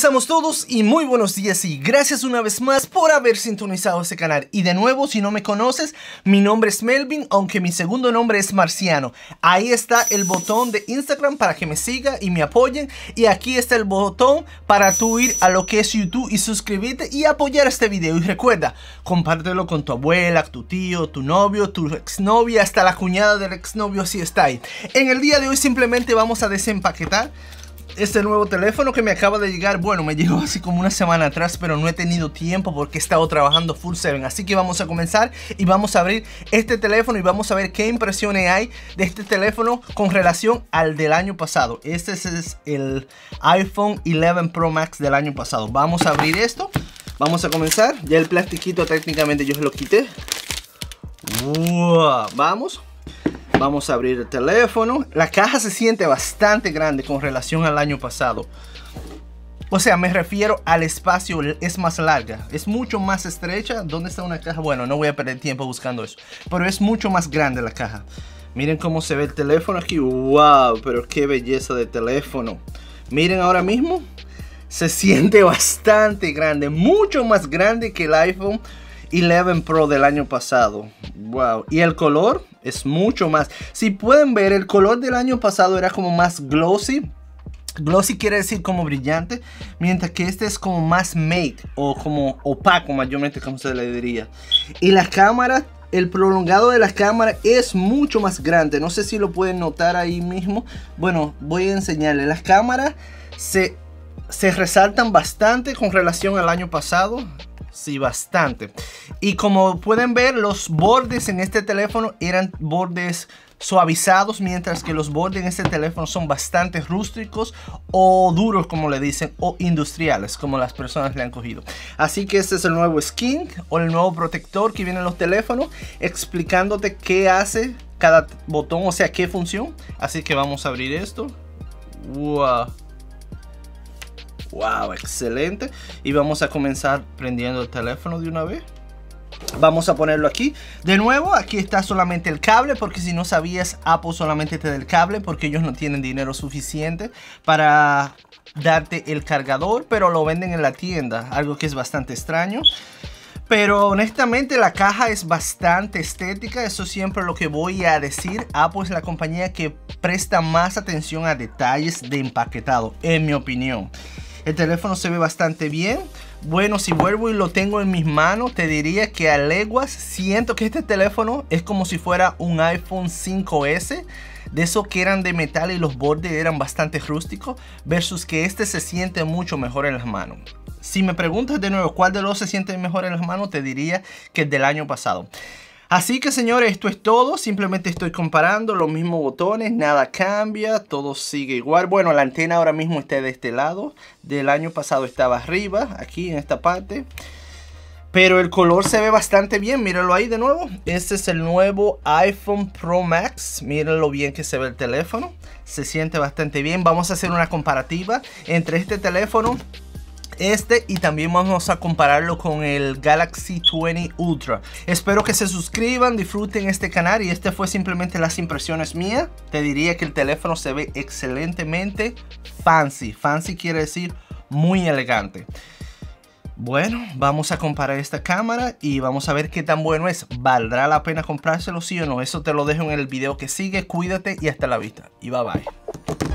estamos todos? Y muy buenos días y gracias una vez más por haber sintonizado este canal. Y de nuevo, si no me conoces, mi nombre es Melvin, aunque mi segundo nombre es Marciano. Ahí está el botón de Instagram para que me siga y me apoyen. Y aquí está el botón para tú ir a lo que es YouTube y suscribirte y apoyar este video. Y recuerda, compártelo con tu abuela, tu tío, tu novio, tu exnovia, hasta la cuñada del exnovio si está ahí. En el día de hoy simplemente vamos a desempaquetar este nuevo teléfono que me acaba de llegar, bueno, me llegó así como una semana atrás, pero no he tenido tiempo porque he estado trabajando full 7. Así que vamos a comenzar y vamos a abrir este teléfono y vamos a ver qué impresiones hay de este teléfono con relación al del año pasado. Este es el iPhone 11 Pro Max del año pasado. Vamos a abrir esto. Vamos a comenzar. Ya el plastiquito técnicamente yo se lo quité. Vamos. Vamos a abrir el teléfono. La caja se siente bastante grande con relación al año pasado. O sea, me refiero al espacio, es más larga, es mucho más estrecha. ¿Dónde está una caja? Bueno, no voy a perder tiempo buscando eso. Pero es mucho más grande la caja. Miren cómo se ve el teléfono aquí. ¡Wow! Pero qué belleza de teléfono. Miren ahora mismo. Se siente bastante grande. Mucho más grande que el iPhone 11 Pro del año pasado. Wow. Y el color es mucho más. Si pueden ver, el color del año pasado era como más glossy. Glossy quiere decir como brillante, mientras que este es como más matte o como opaco mayormente como se le diría. Y la cámara, el prolongado de la cámara es mucho más grande. No sé si lo pueden notar ahí mismo. Bueno, voy a enseñarles. Las cámaras se, se resaltan bastante con relación al año pasado. Sí, bastante. Y como pueden ver, los bordes en este teléfono eran bordes suavizados, mientras que los bordes en este teléfono son bastante rústicos o duros, como le dicen, o industriales, como las personas le han cogido. Así que este es el nuevo skin o el nuevo protector que viene en los teléfonos, explicándote qué hace cada botón, o sea, qué función. Así que vamos a abrir esto. Wow. Wow, excelente. Y vamos a comenzar prendiendo el teléfono de una vez. Vamos a ponerlo aquí. De nuevo, aquí está solamente el cable, porque si no sabías, Apple solamente te da el cable, porque ellos no tienen dinero suficiente para darte el cargador, pero lo venden en la tienda, algo que es bastante extraño. Pero honestamente la caja es bastante estética, eso siempre lo que voy a decir. Apple es la compañía que presta más atención a detalles de empaquetado, en mi opinión. El teléfono se ve bastante bien. Bueno, si vuelvo y lo tengo en mis manos, te diría que a leguas siento que este teléfono es como si fuera un iPhone 5S. De esos que eran de metal y los bordes eran bastante rústicos. Versus que este se siente mucho mejor en las manos. Si me preguntas de nuevo cuál de los se siente mejor en las manos, te diría que el del año pasado. Así que señores, esto es todo. Simplemente estoy comparando los mismos botones. Nada cambia. Todo sigue igual. Bueno, la antena ahora mismo está de este lado. Del año pasado estaba arriba. Aquí en esta parte. Pero el color se ve bastante bien. Mírenlo ahí de nuevo. Este es el nuevo iPhone Pro Max. Mírenlo bien que se ve el teléfono. Se siente bastante bien. Vamos a hacer una comparativa entre este teléfono este y también vamos a compararlo con el Galaxy 20 Ultra. Espero que se suscriban, disfruten este canal y este fue simplemente las impresiones mías. Te diría que el teléfono se ve excelentemente fancy. Fancy quiere decir muy elegante. Bueno, vamos a comparar esta cámara y vamos a ver qué tan bueno es. ¿Valdrá la pena comprárselo sí o no? Eso te lo dejo en el video que sigue. Cuídate y hasta la vista. Y bye bye.